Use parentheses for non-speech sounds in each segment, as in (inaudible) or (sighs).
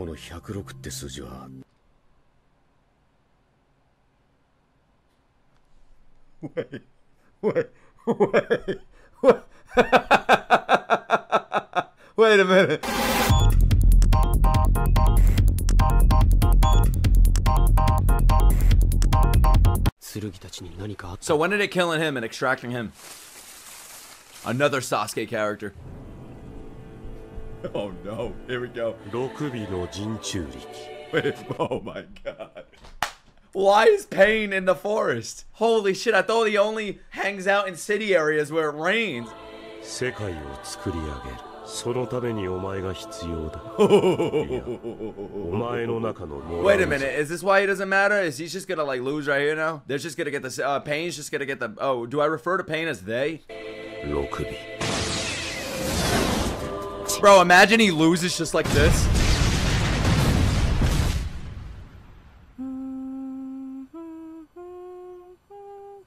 この106って数字は Wait, wait, wait, wait. wait a minute. So when did it killing him and extracting him? Another Sasuke character. (laughs) Oh no, here we go. 6尾の人中力 Wait, (laughs) oh my god. Why is Pain in the forest? Holy shit, I thought he only hangs out in city areas where it rains. 世界を作り上げるそのためにお前が必要だ(laughs) いやお前の中のモラ Wait ル a minute, is this why he doesn't matter? Is he just gonna like lose right here now? They're just gonna get the uh, Pain's just gonna get the. Oh, do I refer to Pain as they? 6尾 Bro, imagine he loses just like this.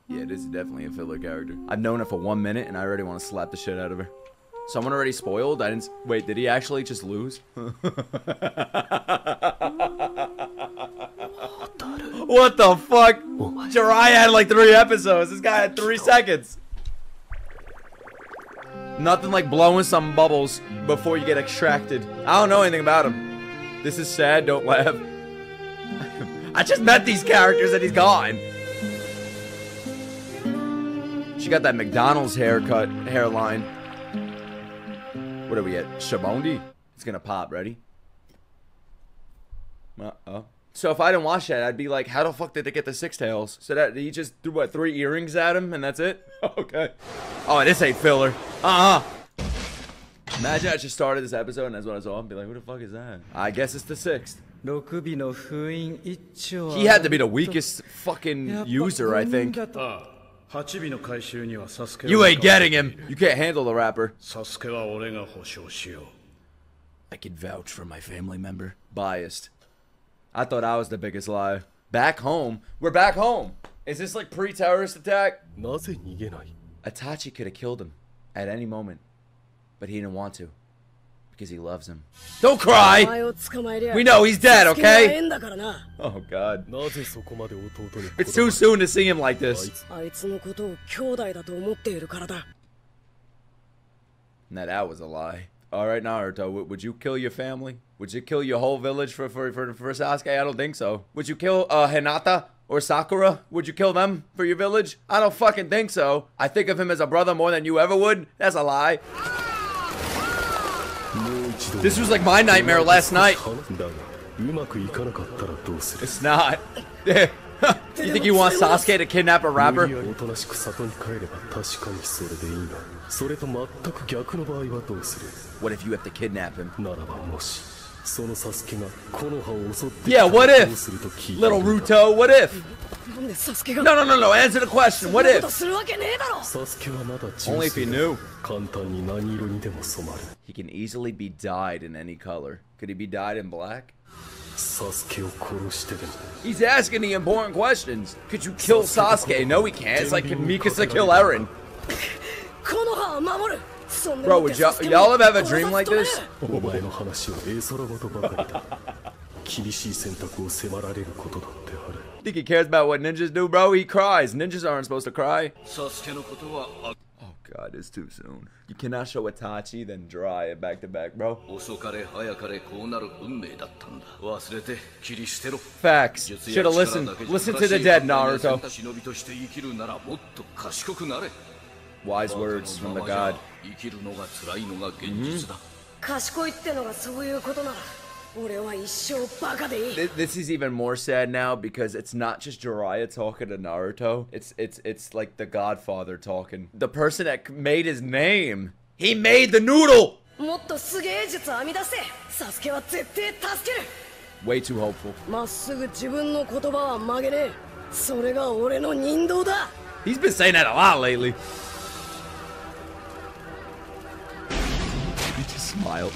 Yeah, this is definitely a filler character. I've known her for one minute and I already want to slap the shit out of her. Someone already spoiled? I didn't. Wait, did he actually just lose? (laughs) what the fuck? Jiraiya had like three episodes. This guy had three seconds. Nothing like blowing some bubbles before you get extracted. I don't know anything about him. This is sad, don't laugh. (laughs) I just met these characters and he's gone. She got that McDonald's haircut, hairline. What are we at? Shabondi? It's gonna pop, ready? Uh-oh. So if I didn't watch that, I'd be like, how the fuck did they get the six tails? So that he just threw what three earrings at him, and that's it. (laughs) okay. Oh, this ain't filler. Uh huh. Imagine I just started this episode and that's what I saw. I'd be like, who the fuck is that? I guess it's the sixth. He had to be the weakest fucking user, I think. You ain't getting him. You can't handle the rapper. I can vouch for my family member. Biased. I thought I was the biggest lie. Back home? We're back home. Is this like pre-terrorist attack? Itachi could have killed him at any moment, but he didn't want to because he loves him. Don't cry! We know he's dead, okay? Oh god. It's too soon to see him like this. Now that was a lie. Alright Naruto, would you kill your family? Would you kill your whole village for for for, for Sasuke? I don't think so. Would you kill uh, Hinata or Sakura? Would you kill them for your village? I don't fucking think so. I think of him as a brother more than you ever would. That's a lie. This was like my nightmare last night. It's not. (laughs) you think you want Sasuke to kidnap a rapper? What if you have to kidnap him? Yeah, what if? Little Ruto, what if? No, no, no, no, answer the question. What if? Only if he knew. He can easily be dyed in any color. Could he be dyed in black? He's asking the important questions. Could you kill Sasuke? No, he can't. It's like, can Mikasa kill Eren? (laughs) この葉を守るそんで Bro, もって would y'all, サスケ y'all も have ever 殺さ dreamed ず like 止める this? お前の話は絵空事ばかりだ厳しい選択を迫られることだってある (laughs) Think he cares about what ninjas do, bro? He cries. Ninjas aren't supposed to cry. サスケのことはあ Oh god, it's too soon. You cannot show Itachi, then dry it back to back, bro. 遅かれ早かれこうなる運命だったんだ忘れて切り捨てろ Facts. 術 Should や have 力 listened. だけじゃ Listen to 正し the い dead, 判断や Naruto. wise words from the god. Mm-hmm. This is even more sad now because it's not just Jiraiya talking to Naruto. It's it's it's like the Godfather talking. The person that made his name. He made the noodle. Way too hopeful. He's been saying that a lot lately. He just smiled.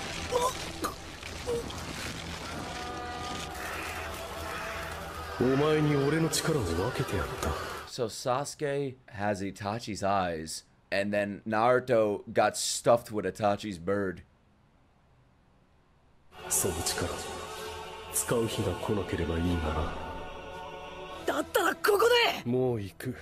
お前に俺の力を分けてやった So Sasuke has Itachi's eyes, and then Naruto got stuffed with Itachi's bird. その力 使う日が来なければいいがなだったらここでもう行く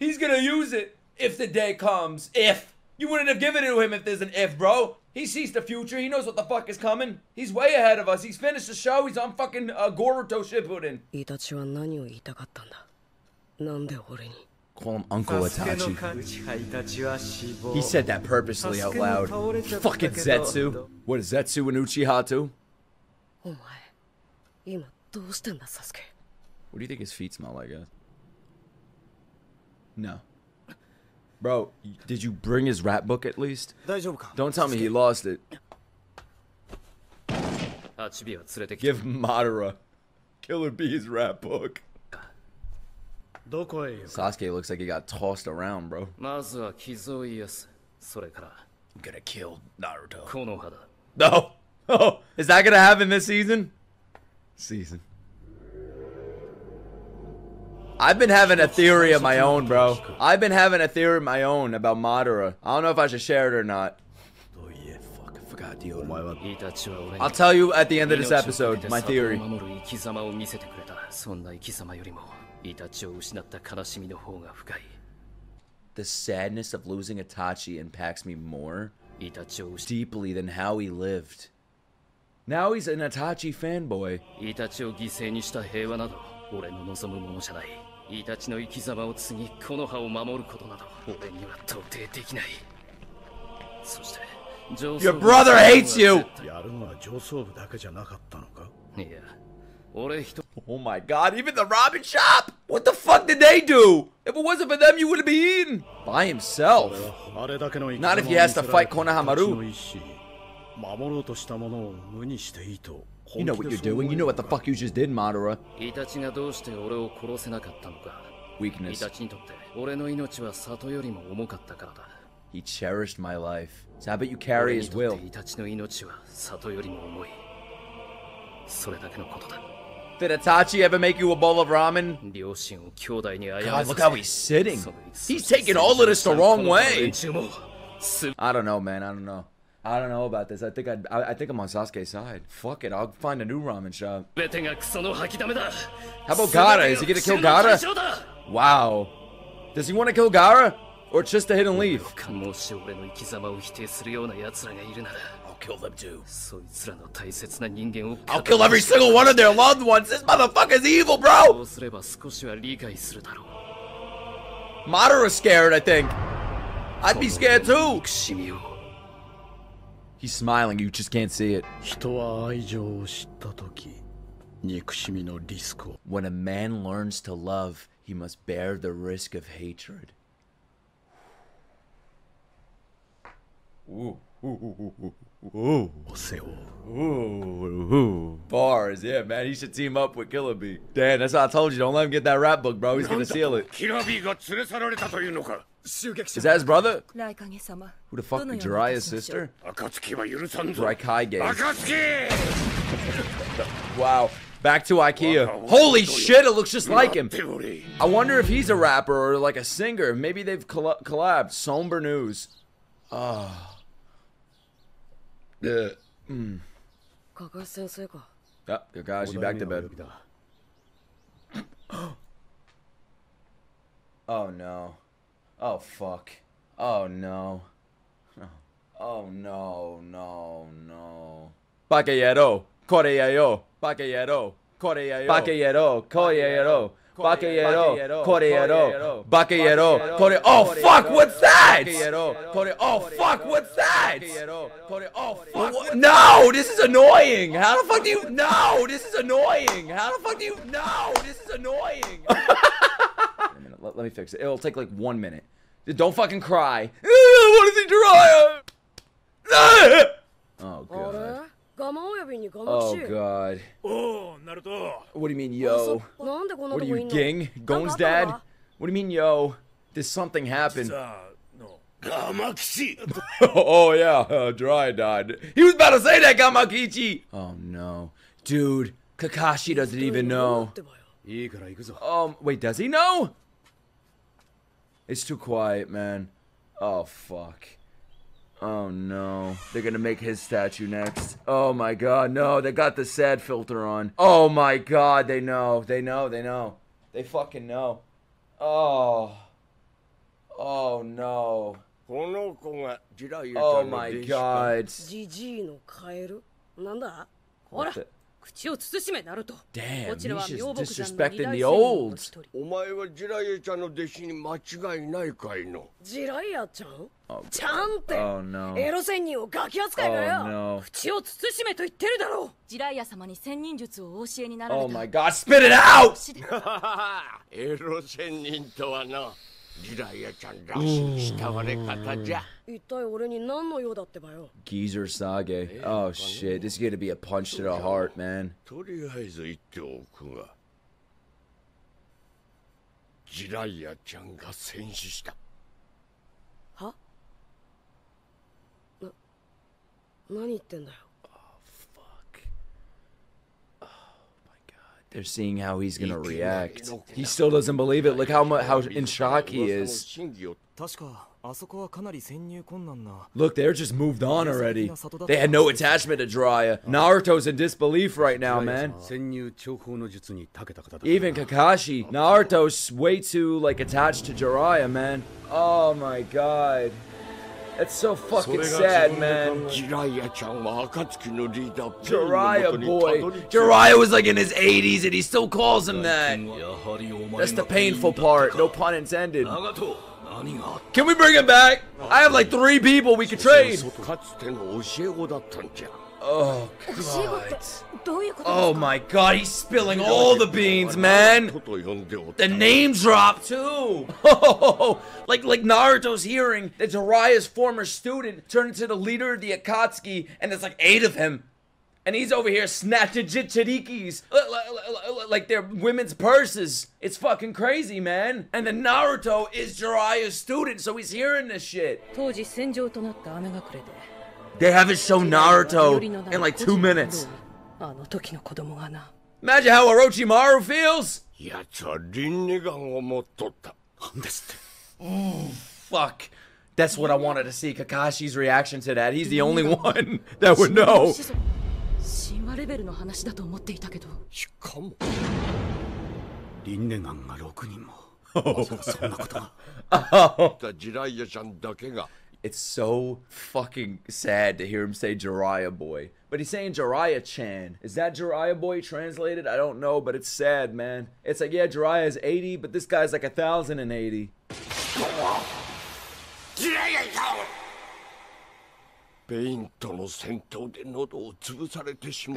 He's gonna use it if the day comes. If. You wouldn't have given it to him if there's an if, bro. He sees the future. He knows what the fuck is coming. He's way ahead of us. He's finished the show. He's on fucking uh, Goruto Shippuden. イタチは何を言いたかったんだなんで俺に Call him Uncle サスケの Itachi. 勘違いたちは死亡 He said that purposely out loud. Fucking Zetsu. What is Zetsu and Uchiha too? お前今どうしてんだサスケ What do you think his feet smell like, guys? No. Bro, did you bring his rap book at least? Don't tell me he lost it. Give Madara Killer Bee's rap book. Sasuke looks like he got tossed around, bro. I'm gonna kill Naruto. No! (laughs) Oh! Is that gonna happen this season? Season. I've been having a theory of my own, bro. I've been having a theory of my own about Madara. I don't know if I should share it or not. Oh yeah, fuck, I forgot the other. イタチは俺に I'll tell you at the end of this 命を懸 episode けて my 里を theory. 守る生き様を見せてくれたそんな生き様よりもイタチを失った悲しみの方が深い The sadness of losing Itachi impacts me more イタチを失っ deeply than how he lived. Now he's an Itachi fanboy. イタチを犠牲にした平和など俺の望むものじゃない イタチの生き様を継ぎ木の葉を守ることなど俺には到底できないそして上 Your brother hates you! やるのは上層部だけじゃなかったのかいや俺一 Oh my god, even the ramen shop! What the fuck did they do? If it wasn't for them, you would have been eaten by himself. Not if he has to fight Konohamaru. 守ろうとしたものを無にしていいと You know what you're doing. You know what the fuck you just did, Madara. Weakness. He cherished my life. So how about you carry his will? Did Itachi ever make you a bowl of ramen? God, look how he's sitting. He's taking all of this the wrong way. I don't know, man. I don't know. I don't know about this. I think I'd, I, I think I'm on Sasuke's side. Fuck it. I'll find a new ramen shop. How about Gaara? Is he gonna kill Gaara? Wow. Does he want to kill Gaara? Or just to hit and leave? I'll kill them too. I'll kill every single one of their loved ones. This motherfucker's evil, bro. Madara's scared, I think. I'd be scared too. He's smiling, you just can't see it. When a man learns to love, he must bear the risk of hatred. Ooh, ooh, (laughs) ooh, Ooh. We'll say ooh. Ooh. Bars. Yeah, man. He should team up with Killer Bee. Dan, that's what I told you. Don't let him get that rap book, bro. He's gonna steal it. Is that his brother? Who the fuck? Jiraiya's sister? Raikage. Wow. Back to Ikea. Holy shit, it looks just like him. I wonder if he's a rapper or like a singer. Maybe they've coll collabed. Somber news. Oh. Yeah. Mm. Oh, your guys, you back to bed. oh no. Oh fuck. Oh no. Oh no, no, no. Paquillero, Correayo, Paquillero, Correayo, Paquillero, Correayo. Bakayero. Koreyero. Bakayero. Kore. Oh fuck, what's that? Kore. Oh fuck, what's that? Kore. Oh fuck. No, this is annoying. How the fuck do you? No, this is annoying. How the fuck do you? No, this is annoying. (laughs) Wait a minute, let, let me fix it. It'll take like one minute. Don't fucking cry. I want to see Jiraiya. Oh あれ god. Oh god. Oh, Naruto. What do you mean, yo? What are you, Ging? Gon's dad? What do you mean, yo? Did something happen? (laughs) oh yeah, uh, Dry died. He was about to say that, Gamakichi! Oh no. Dude, Kakashi doesn't even know. Um, wait, does he know? It's too quiet, man. Oh, fuck. Oh no. They're gonna make his statue next. Oh my god, no, they got the sad filter on. Oh my god, they know. They know, they know. They fucking know. Oh. Oh no. この子がジライアちゃ Oh んの弟 my 子か god. ジジイのカエルなんだほら What the- 口を慎めナルト Damn, こちらは he's 妙 just 木山の disrespecting 二 the 大仙人の一人お前はジライアちゃんの弟子に間違いないかいのジライアちゃん Oh, ちゃんって Oh no. エロ仙人をガキ扱いかよ、Oh, no. 口を慎めと言ってるだろうジライア様に仙人術をお教えになられ Oh た my god, spit it out! (laughs) エロ仙人とはなジライアちゃんらしい慕われ方じゃ一体俺に何の用だってばよ Geezer Sage. Oh shit, this is gonna be a punch to the heart, man. とりあえず言っておくがジライアちゃんが戦死したは？何言ってんだよ They're seeing how he's gonna react. He still doesn't believe it. Look how much how in shock he 噂の is. 真偽を確かあそこはかなり潜入困難な Look, they're just moved on already. They had no attachment to Jiraiya. Naruto's in disbelief right now, man. 潜入諜報の術に長けた方だ Even Kakashi, Naruto's way too like attached to Jiraiya, man. Oh my god. That's so fucking sad, man. Jiraiya boy. Jiraiya was like in his 80s and he still calls him that. That's the painful part, no pun intended. Can we bring him back? I have like three people we could trade. Oh, oh God. Oh, my God. He's spilling all the beans, man. The name drop, too. (laughs) Oh, like, like Naruto's hearing that Jiraiya's former student turned into the leader of the Akatsuki, and there's like eight of him. And he's over here snatching jinchurikis uh, uh, uh, like they're women's purses. It's fucking crazy, man. And the Naruto is Jiraiya's student, so he's hearing this shit. They haven't shown Naruto in like two minutes. Imagine how Orochimaru feels. oh, fuck. That's what I wanted to see, Kakashi's reaction to that. He's the only (laughs) one that would know. 始祖神話レベルの話だと思っていたけどしかも、リンネガンが6人も(laughs) まさかそんなことがジライアちゃんだけが (laughs) It's so fucking sad to hear him say Jiraiya boy. But he's saying Jiraiya Chan. Is that Jiraiya boy translated? I don't know, but it's sad, man. It's like, yeah, Jiraiya is 80, but this guy's like a 1,080. ペインとの戦てし。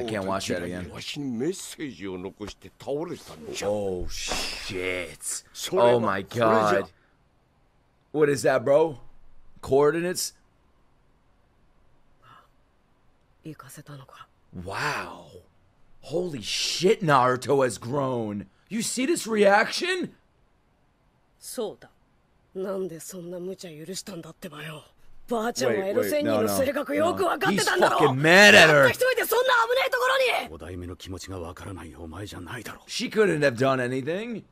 そうだ。なんでそんな無茶許したんだってばよ。ばあちゃんは Wait, エロ wait, 仙人 no, の no, 性格よく no. 分かって He's たんだろ fucking mad at たった her. 一人でそんな危ないところに五代目の気持ちがわからないお前じゃないだろう She couldn't have done anything.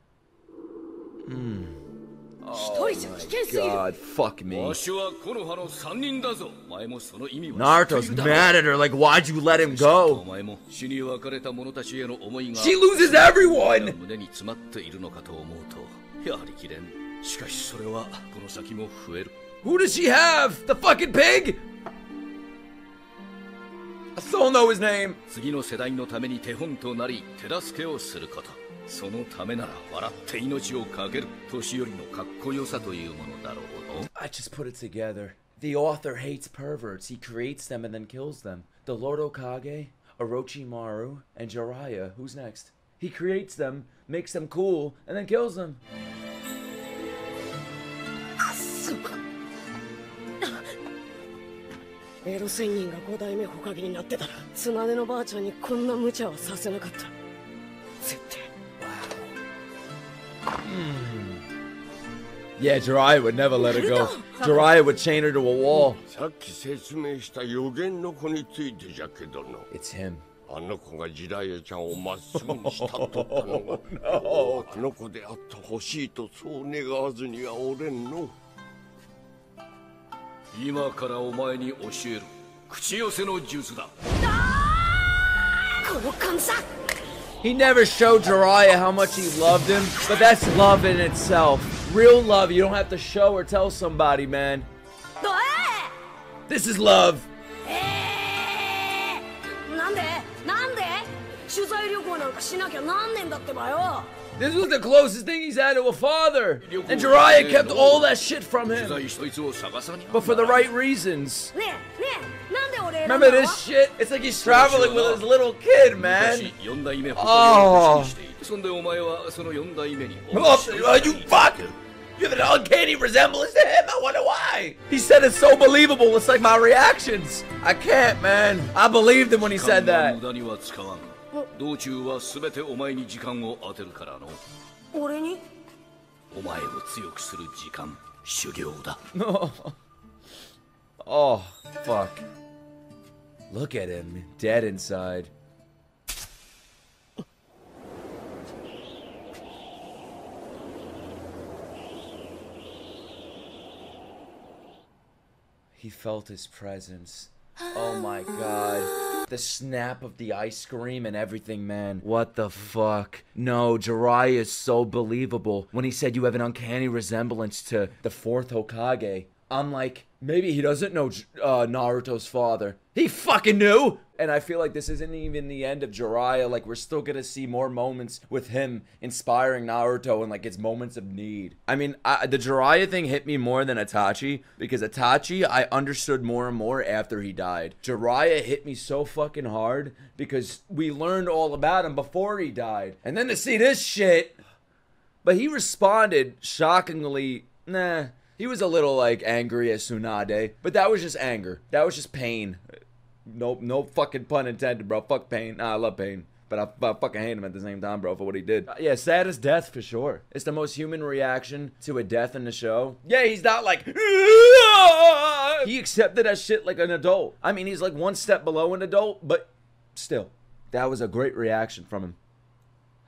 一人じゃ危険すぎる God, fuck me. わしはこの葉の三人だぞお前もその意味は Naruto's 知っているだろう mad at her, like, why'd you let him お go? 前も死に別れた者たちへの思いが She loses everyone! 胸に詰まっているのかと思うとやはりきれんしかしそれはこの先も増える who does she have? The fucking pig? I still know his name. 次の世代のために手本となり手助けをすること。そのためなら笑って命をかける年寄りのかっこよさというものだろうの。I just put it together. The author hates perverts. He creates them and then kills them. The Lord Hokage, Orochimaru, and Jiraiya. Who's next? He creates them, makes them cool, and then kills them. エロ仙人が五代目ホカゲになってたら綱手のばあちゃんにこんな無茶はさせなかった絶対 Yeah, Jiraiya would never let her go. Jiraiya would chain her to a wall. さっき説明した予言の子についてじゃけどの。It's him. あの子がジライアちゃんをまっすぐにしたっとったのが、あの子であってほしいとそう願わずにはおれんの。今からお前に教える口寄せの術だこの感さ He never showed Jiraiya how much he loved him, but that's love in itself. Real love, you don't have to show or tell somebody, man. どえ This is love. えーなんでなんで取材旅行なんかしなきゃなんねんだってばよ this was the closest thing he's had to a father. And Jiraiya kept all that shit from him. But for the right reasons. Remember this shit? It's like he's traveling with his little kid, man. Oh. oh you fuck! You have an uncanny resemblance to him. I wonder why. He said it's so believable. It's like my reactions. I can't, man. I believed him when he said that. 道中は全てお前に時間を当てるからの俺にお前を強くする時間修行だ Oh, fuck. Look at him, dead inside. He felt his presence. Oh my god. The snap of the ice cream and everything, man. What the fuck? No, Jiraiya is so believable. When he said you have an uncanny resemblance to the fourth Hokage, I'm like, maybe he doesn't know uh, Naruto's father. He fucking knew! And I feel like this isn't even the end of Jiraiya. Like, we're still gonna see more moments with him inspiring Naruto and, like, his moments of need. I mean, I, the Jiraiya thing hit me more than Itachi because Itachi, I understood more and more after he died. Jiraiya hit me so fucking hard because we learned all about him before he died. And then to see this shit. But he responded shockingly, nah. He was a little like angry at Tsunade, but that was just anger. That was just pain. No, no fucking pun intended, bro. Fuck pain. Nah, I love pain, but I, I fucking hate him at the same time, bro, for what he did. Uh, yeah, saddest death for sure. It's the most human reaction to a death in the show. Yeah, he's not like. He accepted that shit like an adult. I mean, he's like one step below an adult, but still, that was a great reaction from him.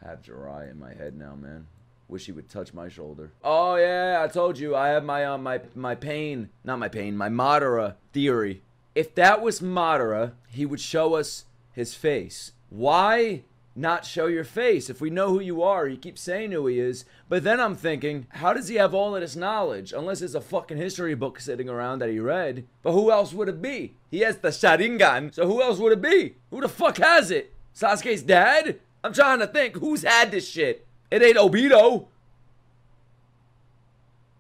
I have Jiraiya in my head now, man. Wish he would touch my shoulder. Oh yeah, I told you I have my uh, my my pain, not my pain, my Madara theory. If that was Madara, he would show us his face. Why not show your face if we know who you are? He keeps saying who he is, but then I'm thinking, how does he have all of this knowledge? Unless it's a fucking history book sitting around that he read. But who else would it be? He has the Sharingan, so who else would it be? Who the fuck has it? Sasuke's dad? I'm trying to think. Who's had this shit? It ain't Obito.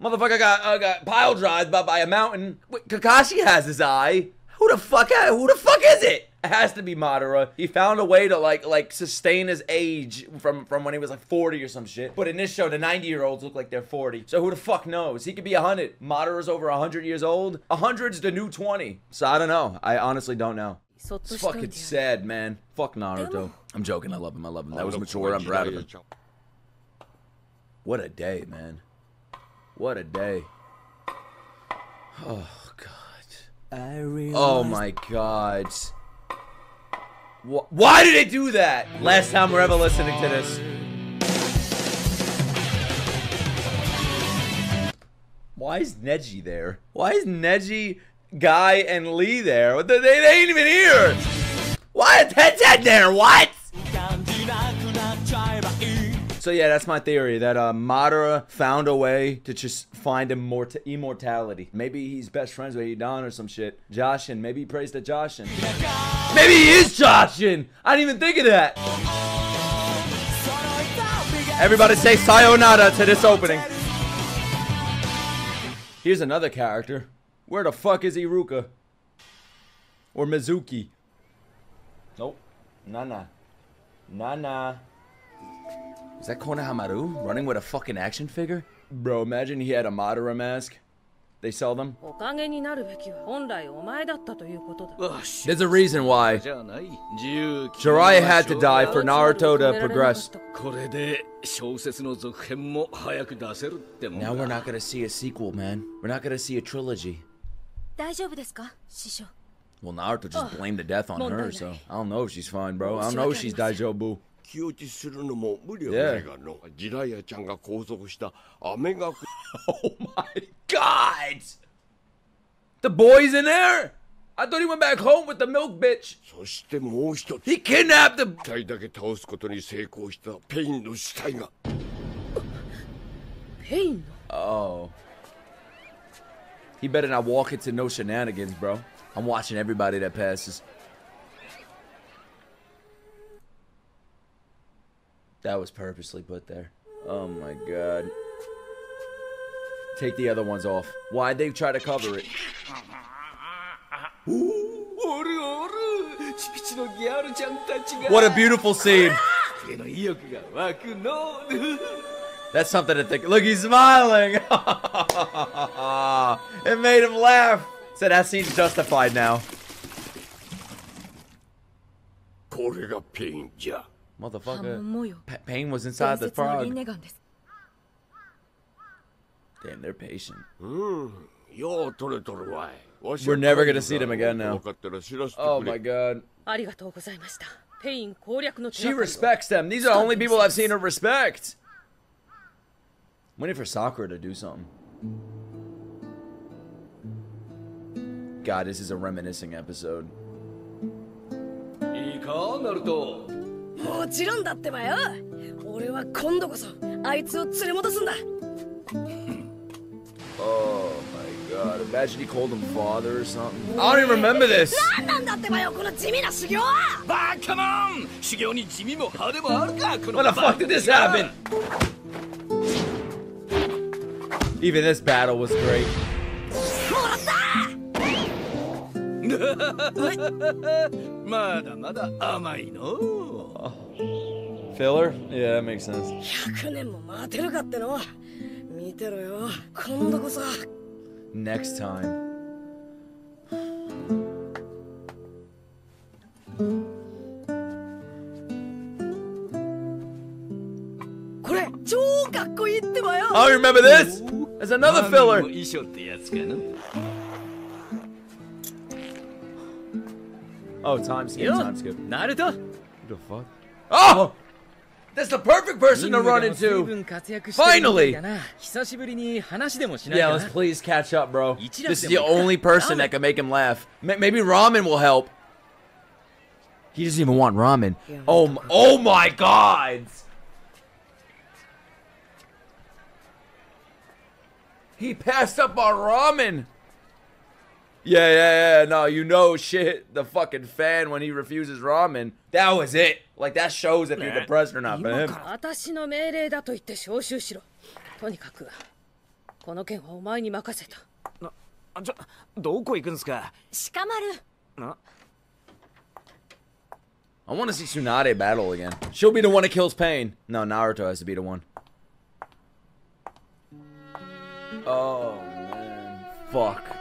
Motherfucker got uh, got pile drive by, by a mountain. Wait, Kakashi has his eye. Who the fuck? Who the fuck is it? It has to be Madara. He found a way to like like sustain his age from from when he was like 40 or some shit. But in this show, the 90 year olds look like they're 40. So who the fuck knows? He could be 100. Madara's over 100 years old. 100's the new 20. So I don't know. I honestly don't know. It's fucking sad, man. Fuck Naruto. I'm joking. I love him. I love him. That oh, was mature. I'm proud of him. What a day, man. What a day. Oh, God. Oh, my God. Wh- Why did they do that? Last time we're ever listening to this. Why is Neji there? Why is Neji, Guy, and Lee there? They, they, ain't even here. Why is Tenzin there? What? So yeah, that's my theory that uh, Madara found a way to just find immort- immortality. Maybe he's best friends with Hidan or some shit. Jashin, maybe he prays to Jashin. Maybe he is Jashin. I didn't even think of that. Everybody say sayonara to this opening. Here's another character. Where the fuck is Iruka? Or Mizuki? Nope. Nana. Nana. Is that Konohamaru running with a fucking action figure? Bro, imagine he had a Madara mask. They sell them? There's a reason why Jiraiya had to die for Naruto to progress. Now we're not gonna see a sequel, man. We're not gonna see a trilogy. Well, Naruto just blamed the death on her, so I don't know if she's fine, bro. I don't know if she's Daijobu. 気落ちするのも無理はないがのジライアちゃんが拘束した雨が Oh my god! The boy's in there? I thought he went back home with the milk bitch. そしてもう一つ He kidnapped the. 一体だけ倒すことに成功したペインの死体がペインの Oh. He better not walk into no shenanigans, bro. I'm watching everybody that passes. That was purposely put there. Oh my god. Take the other ones off. Why'd they try to cover it? What a beautiful scene. That's something to think. Look, he's smiling. (laughs) it made him laugh. So that scene's justified now. これがペインじゃ波 Motherfucker. 紋模様 Pa- Pain was 伝 inside the 説のリン frog. ネガンです Damn, they're patient. うんよう取れとるわいわし We're never gonna see them again now. 分かったら知らせて Oh くれ my god. ありがとうございましたペイン攻略の手 She がかりを respects them. These are the only people I've seen her respect. Waiting for Sakura to do something. God, this is a reminiscing episode. いいかナルト もちろんだってばよ俺は今度こそあいつを連れ戻すんだ Oh my god. Imagine he called him father or something. I don't even remember this. 何なんだってばよこの地味な修行はバカモン修行に地味も派手もあるかこの When the fuck did this happen? Even this battle was great. もらった まだまだ甘いの Filler? Yeah, that makes sense. 100年も待てるかっての見てろよ今度こそ Next time. これ超かっこいいってばよ I remember this. There's another マミー filler. Oh, time skip, time skip. Naruto? What the fuck? Oh! That's the perfect person to run into! Finally! Yeah, let's please catch up, bro. This is the only person that can make him laugh. Maybe ramen will help. He doesn't even want ramen. Oh, my, oh my god! He passed up on ramen! Yeah, yeah, yeah. No, you know shit. The fucking fan when he refuses ramen. That was it. Like that shows if you're depressed or not. But 今 him. から私の命令だと言って招集しろとにかくこの件はお前に任せたあちょどこ行くんすか鹿丸 I want to see Tsunade battle again. She'll be the one that kills Pain. No, Naruto has to be the one. Oh man, fuck.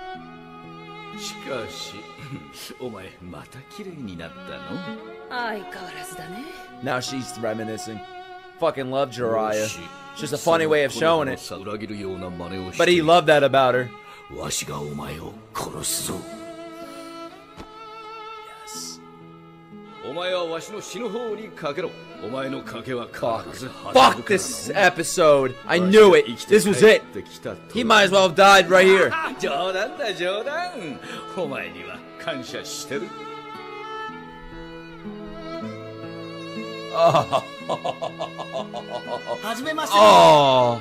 しかし(coughs) お前また綺麗になったの相変わらずだね Now she's reminiscing. Fucking love Jiraiya. It's just a funny way of showing it. 裏切るような真似をして But he loved that about her. わしがお前を殺すぞ Fuck. Fuck this episode. I knew it. This was it. He might as well have died right here. (laughs) Oh.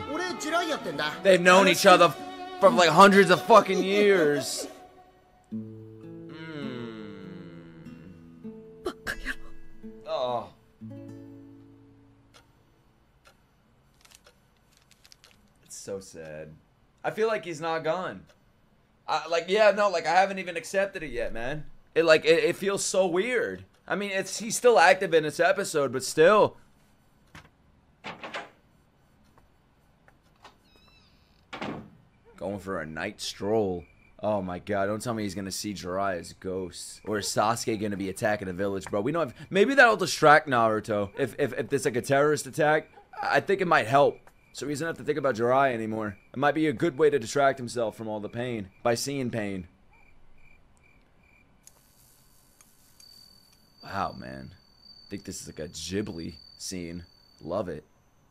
(laughs) They've known each other for like hundreds of fucking (laughs) years. Oh. It's so sad. I feel like he's not gone. I, like, yeah, no, like I haven't even accepted it yet, man. It like it, it feels so weird. I mean, it's he's still active in this episode, but still. Going for a night stroll. Oh my god, don't tell me he's gonna see Jiraiya's ghost. Or is Sasuke gonna be attacking the village, bro? We don't have maybe that'll distract Naruto. If if if there's like a terrorist attack, I think it might help. So he doesn't have to think about Jiraiya anymore. It might be a good way to distract himself from all the pain by seeing pain. Wow, man. I think this is like a Ghibli scene. Love it.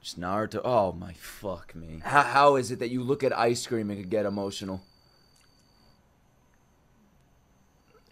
Just Naruto. Oh my fuck me. How, how is it that you look at ice cream and can get emotional?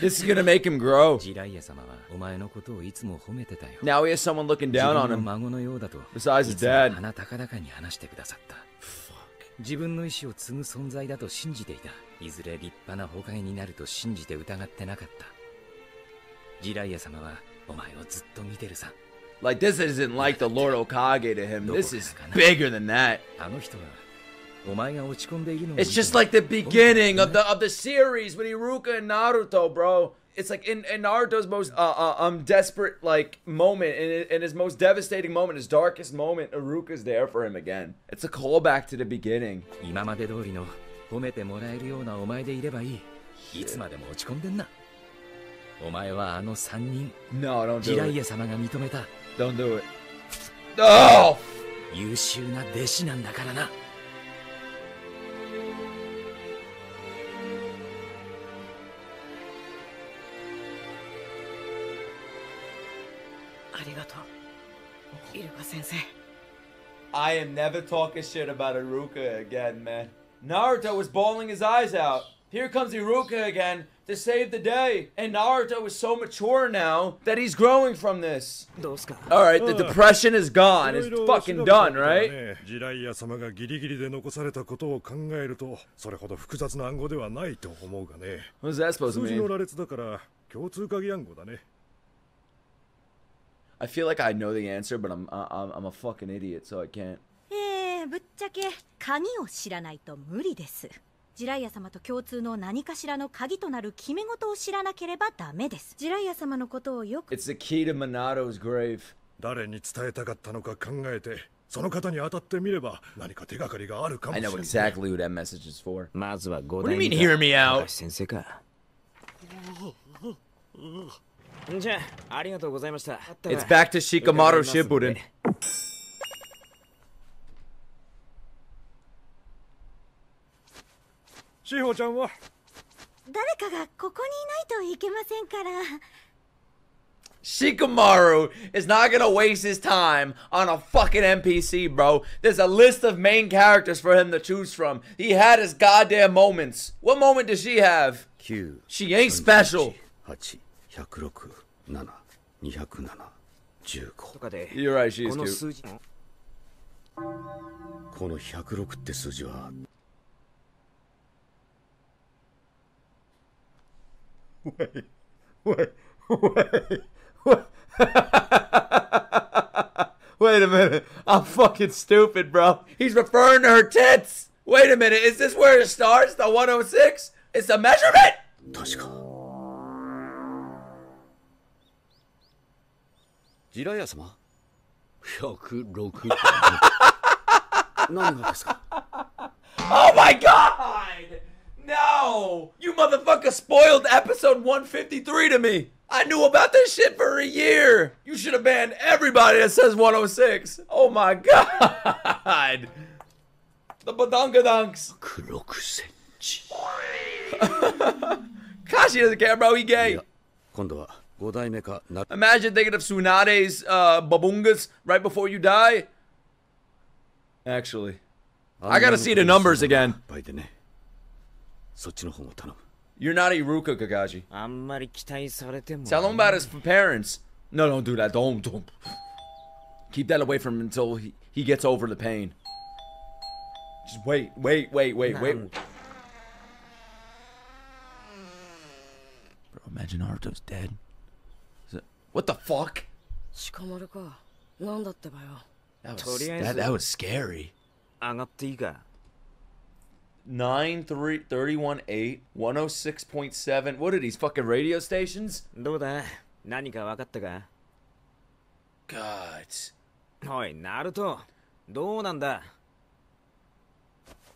This is gonna make him grow. Now he has someone looking down on him. Besides his dad. Like this isn't like the Lord Hokage to him. This is bigger than that. It's just like the beginning of the of the series with Iruka and Naruto, bro. It's like in, in Naruto's most uh, uh, um desperate like moment, in, in his most devastating moment, his darkest moment, Iruka's there for him again. It's a callback to the beginning. 今まで通りの褒めてもらえるようなお前でいればいいいつまでも落ち込んでんなお前はあの三人 No, don't ジ do ライ it. ア様が認めた Don't do it. Oh! 優秀な弟子なんだからな うイルカ先生 I am never talking shit about Iruka again, man. Naruto was bawling his eyes out. Here comes Iruka again to save the day. And Naruto is so mature now that he's growing from this. どうすか Alright, the depression is gone. It's fucking done, right? ねジライア様がギリギリで残されたことを考えるとそれほど複雑な暗号ではないと思うがね What is that supposed to 数字の mean? 羅列だから共通鍵暗号だね I feel like I know the answer, but I'm I'm, I'm a fucking idiot, so I can't. えー、ぶっちゃけ鍵を知らないと無理ですジライア様と共通の何かしらの鍵となる決め事を知らなければダメですジライア様のことをよく It's the key to Monato's grave. 誰に伝えたかったのか考えてその方に当たってみれば何か手がかりがあるかも I しれ know ない exactly who that message is for. まずは5 What do 代 you 目 mean, か hear me out? 高橋先生か (laughs) It's back to Shikamaru Shippuden. Shiho ちゃんは誰かがここにいないといけませんから。Shikamaru is not gonna waste his time on a fucking NPC, bro. There's a list of main characters for him to choose from. He had his goddamn moments. What moment does she have? She ain't special. 8 106 7 207 15とかで You're right, she is この cute. 数字この106って数字は Wait, wait, wait, wait. Wait a minute. I'm fucking stupid, bro. He's referring to her tits. Wait a minute. Is this where it starts? The 106? It's the measurement? 確か ジライア様106何がですか (laughs) Oh my god! No! You motherfucker spoiled episode 153 to me! I knew about this shit for a year! You should have banned everybody that says 106! Oh my god! The badunkadunks! 6(laughs) センチ Kashi doesn't care, bro. He い gay. や今度は5代目かな Imagine thinking of Tsunade's uh, babungas right before you die. Actually, I gotta see the numbers again. You're not Iruka Kakashi. Tell him about his parents. No, don't do that. Don't, don't. Keep that away from him until he, he gets over the pain. Just wait, wait, wait, wait, wait. Bro, imagine Naruto's dead. Is it- what the fuck? 鹿丸かなんだってばよ That was, とりあえず- that, that was scary. 上がっていいか Nine three thirty one eight one oh six point seven. What are these fucking radio stations? どうだ何か分かったか God. おいナルトどうなんだ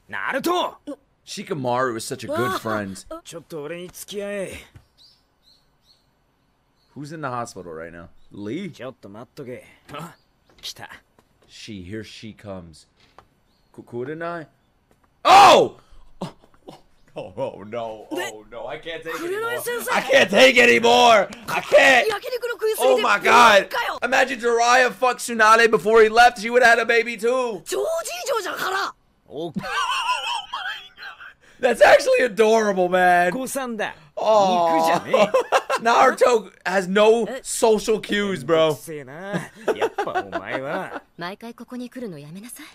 ナルト Shikamaru is such a good friend. ちょっと俺に付き合え Who's in the hospital right now? Lee? She, here she comes. Kukudanai? Oh! Oh, oh, oh no, oh no, I can't take anymore. I can't take anymore! I can't! Oh my god! Imagine Jiraiya fucked Tsunade before he left, she would have had a baby too! Oh. (laughs) That's actually adorable, man. Oh. (laughs) 肉じゃね Naruto has no social cues, え bro. (laughs) せえなやっぱお前は毎回ここに来るのやめなさい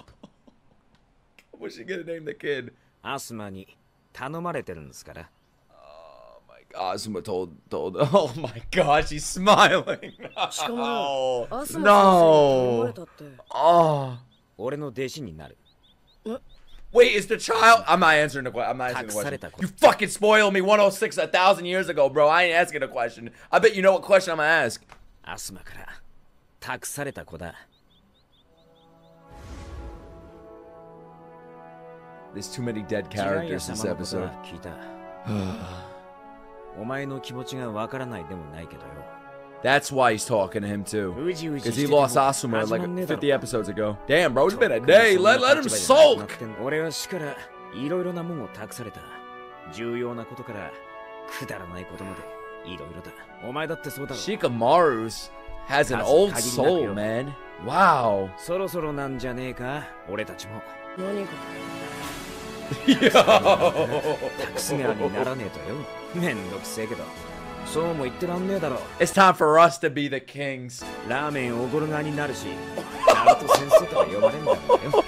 What's she gonna name the kid? アスマに頼まれてるんですから Asuma told told. (laughs) Oh my god, she's smiling. しかも No. アスマ先生に頼まれ No. たって Oh. 俺の弟子になる Wait, is the child? I'm not answering the question. I'm not answering the question. 託された子 You fucking spoiled me 106 a thousand years ago, bro. I ain't asking a question. I bet you know what question I'm gonna ask. アスマから託された子だ There's too many dead ジライア characters this 様のことは episode. 聞いたお前の気持ちがわからないでもないけどよ (sighs) That's why he's talking to him too. うじうじ Because して he ても lost Asuma 始 like まんねえだろ 50 episodes ago. Damn, bro, it's been a とっくに day. そんな Let, let him 立場じゃなくな sulk. ってん俺は死からいろいろなもんを託された重要なことからくだらないことまでいろいろだお前だってそうだろ Shikamaru's has an That's old Kagina soul, Kyo. man. Wow. (laughs) そろそろなんじゃねえか俺たちも何か(laughs) (laughs) 託す側にならねえとよめんどくせえけど そうも言ってらんねえだろ It's time for us to be the kings. ラーメンおごる側になるしナルト先生とか呼ばれんだからよ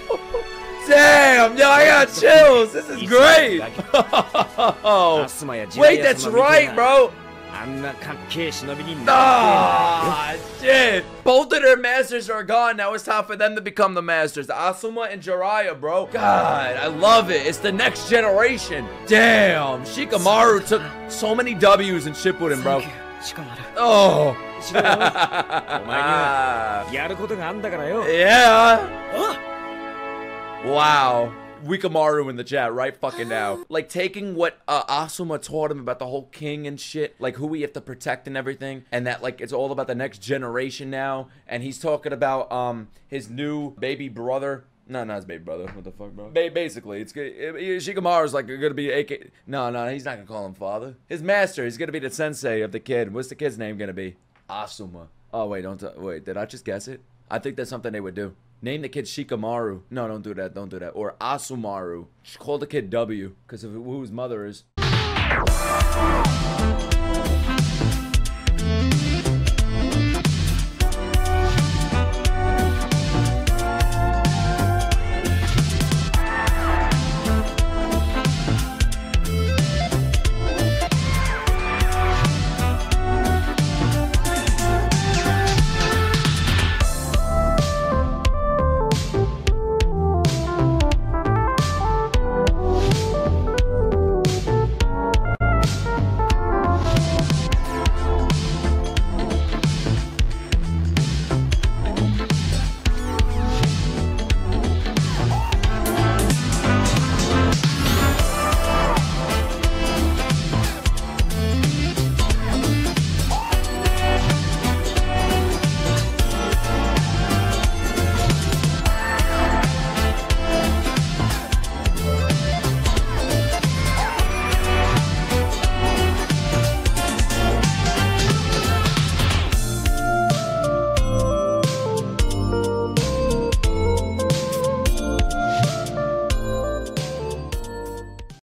Damn, (laughs) yo, I got chills. This is (laughs) great. (laughs) アスマやジラ Wait, イア that's 様みたい right, な bro. あんなかっけえ忍びにな Ah, shit. Both of their masters are gone. Now it's time for them to become the masters. Asuma and Jiraiya, bro. God, I love it. It's the next generation. Damn. Shikamaru took so many W's in Shippuden, bro. しかもある Oh. (laughs) しろよお前にはやることがあんだからよ Yeah. Wow. Wikamaru in the chat right fucking now. (gasps) Like taking what uh, Asuma taught him about the whole king and shit, like who we have to protect and everything, and that like it's all about the next generation now. And he's talking about um his new baby brother. No, not his baby brother. What the fuck, bro? Ba- basically, it's good. Shikamaru's like gonna be AK. No, no, he's not gonna call him father. His master. He's gonna be the sensei of the kid. What's the kid's name gonna be? Asuma. Oh wait, don't wait. Did I just guess it? I think that's something they would do. Name the kid Shikamaru. No, don't do that. Don't do that. Or Asumaru. Just call the kid W because of who his mother is.